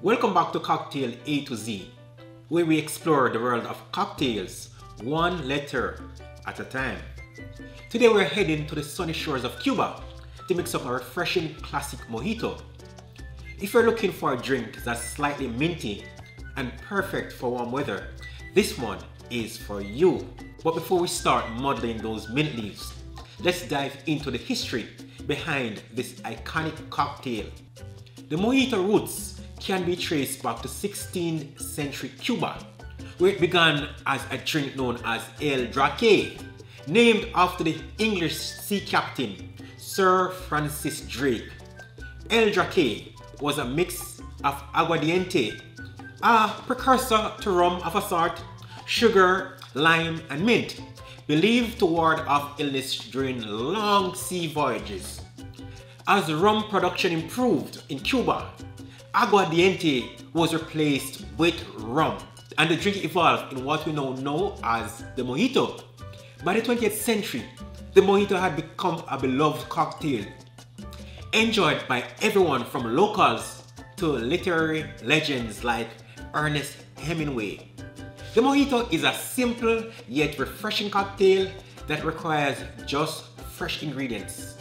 Welcome back to Cocktail A to Z, where we explore the world of cocktails one letter at a time. Today we're heading to the sunny shores of Cuba to mix up a refreshing classic mojito. If you're looking for a drink that's slightly minty and perfect for warm weather, this one is for you. But before we start muddling those mint leaves, let's dive into the history behind this iconic cocktail. The mojito roots can be traced back to 16th century Cuba, where it began as a drink known as El Draque, named after the English sea captain Sir Francis Drake. El Draque was a mix of aguardiente, a precursor to rum of a sort, sugar, lime, and mint, believed to ward off illness during long sea voyages. As rum production improved in Cuba, aguardiente was replaced with rum, and the drink evolved in what we now know as the mojito. By the 20th century, the mojito had become a beloved cocktail, enjoyed by everyone from locals to literary legends like Ernest Hemingway. The mojito is a simple yet refreshing cocktail that requires just fresh ingredients.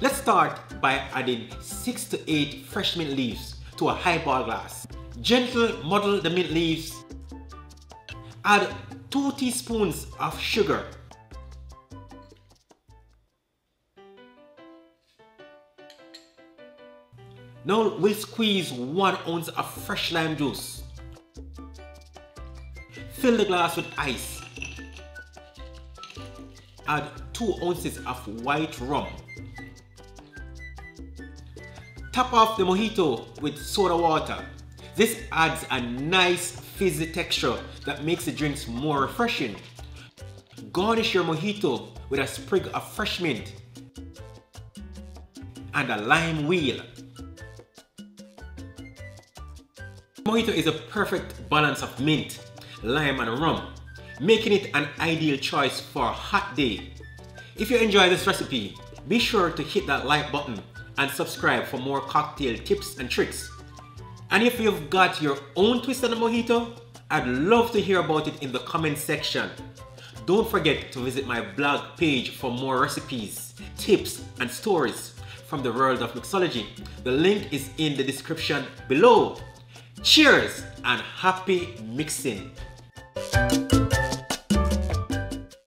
Let's start by adding 6 to 8 fresh mint leaves to a highball glass. Gentle muddle the mint leaves. Add 2 teaspoons of sugar. Now we'll squeeze 1 ounce of fresh lime juice. Fill the glass with ice. Add 2 ounces of white rum. Top off the mojito with soda water. This adds a nice fizzy texture that makes the drinks more refreshing. Garnish your mojito with a sprig of fresh mint and a lime wheel. Mojito is a perfect balance of mint, lime and rum, making it an ideal choice for a hot day. If you enjoy this recipe, be sure to hit that like button and subscribe for more cocktail tips and tricks. And if you've got your own twist on a mojito, I'd love to hear about it in the comment section. Don't forget to visit my blog page for more recipes, tips, and stories from the world of mixology. The link is in the description below. Cheers and happy mixing!